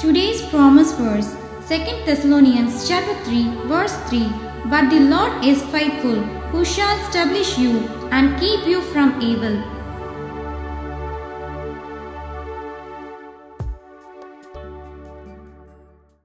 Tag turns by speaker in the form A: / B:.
A: Today's promise verse 2 Thessalonians chapter 3 verse 3 But the Lord is faithful, who shall establish you and keep you from evil.